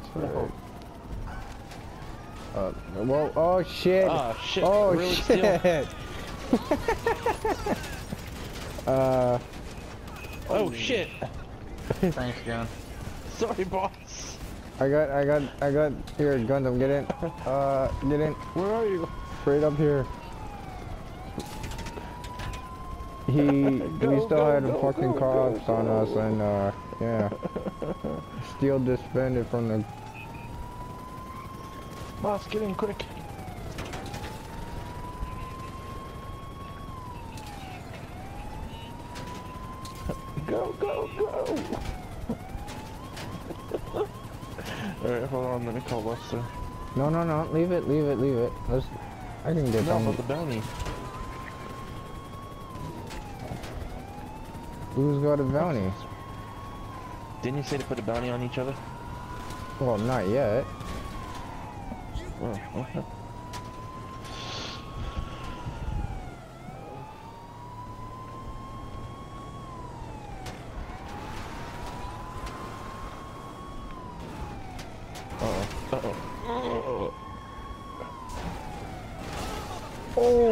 that's right. Uh, whoa, oh shit! Oh shit! oh really shit! uh, Oh shit! Thanks, John. Sorry, boss. I got, I got, I got, here, Gundam, get in. Uh, get in. Where are you? Right up here. He, he Go, still go, had go, fucking go, cops go, on go. us and, uh, yeah. Steel disbanded from the Boss, get in quick. Go, go, go! Alright, hold on, let me call Buster. No, no, no. Leave it, leave it, leave it. Let's. I can get No, some. the bounty. Who's got a bounty? Didn't you say to put a bounty on each other? Well, not yet. Oh, okay. Uh-oh. Uh-oh. Oh!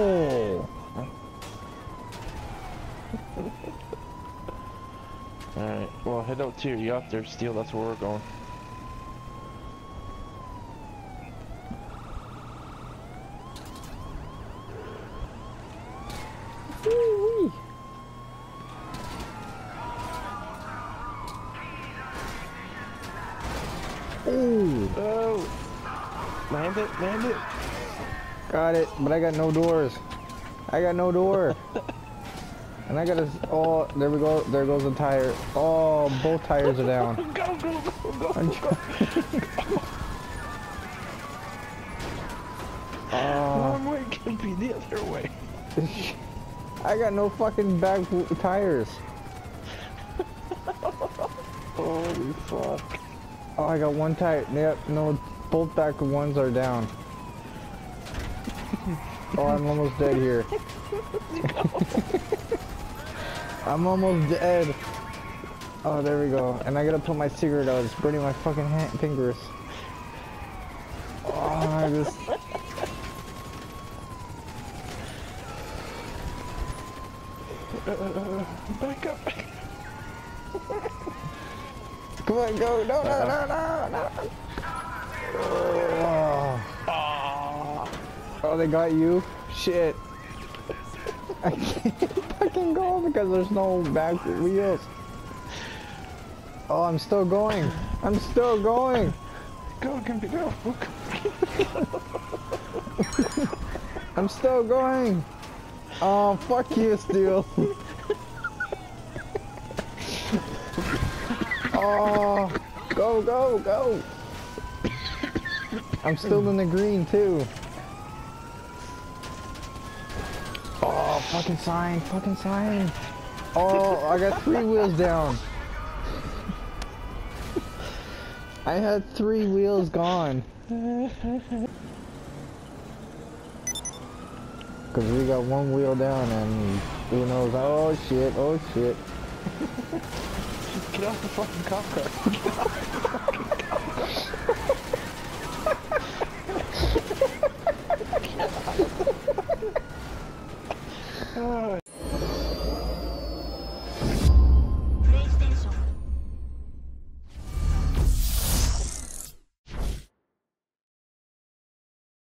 Well, head out to your yacht there, Steel. That's where we're going. Ooh, Oh! Land it, land it! got it, but I got no doors. I got no door. and I got a. Oh, there we go. There goes the tire. Oh, both tires are down. Go, go, go, go! I'm go. Oh, Wrong way can be the other way. I got no fucking back tires. Holy fuck. Oh, I got one tire. Yep, no, both back ones are down. oh, I'm almost dead here. I'm almost dead. Oh, there we go. And I gotta put my cigarette out. It's burning my fucking hand, fingers. Oh, I just. Back up. Come on, go. No, no, no, no, no. Oh, oh they got you? Shit. I can't fucking go because there's no back wheels. Oh, I'm still going. I'm still going. Go, Gimpy, go. I'm still going. Oh, fuck you, Steel. oh, go, go, go. I'm still in the green, too. Oh, fucking sign, fucking sign. Oh, I got three wheels down. I had three wheels gone. Cause we got one wheel down and who knows, oh shit, oh shit. Get off the fucking cop car.